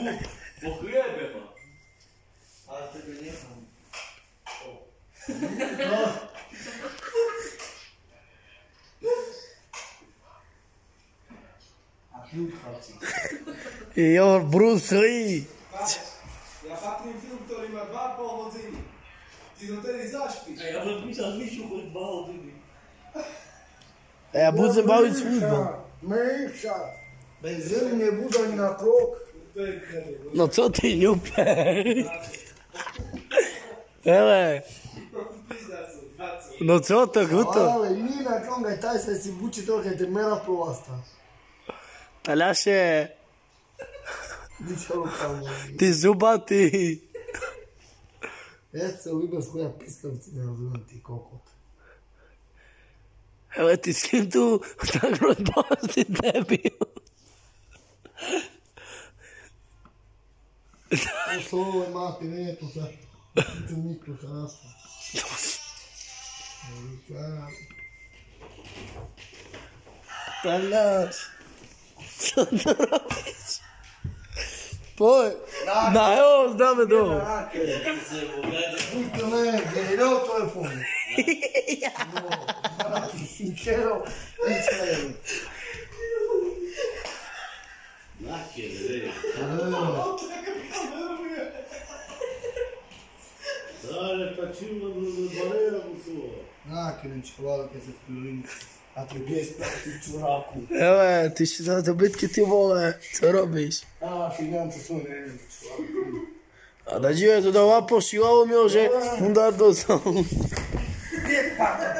Po krija po. po. pa. A te ke nekhan O A t'ju p'khaqti Jo, brus ri Pa, ja fatën film të orim e dvarë po omozimi po, Ti do të një zashpi A ja me pisha shmi shumë këtë balo të dini A ja buzën bëjnë qështë buzën Me i shatë Zilën e budajnë në krokë No co ty, Jupek? Ele. No co to, guto? Ale mina, ciągaj, taj se si buči toliko, te mera prosta. Talaše. Ти зуба ти. Е, се уиба с коя пискавци, не разбирам ти колко. Еле ти с ким ту, так родбаш Och så är Martin Etosa. Inte Miklos Anasta. Balance. Poi, na je ovo zname do. Puto ne, generirao telefon. Ja. Sincero, nič Lacking, dude. Sare facciamo dove volevo solo. Ah, che non ci provavo che se più А тобі є спати чураку. Е, ти ще за добитки ти воле. Це робиш. А, фігам, це суне. А да діве туди лапо, шілало ми вже. Е, ну е. да, до сам. Ти е пата.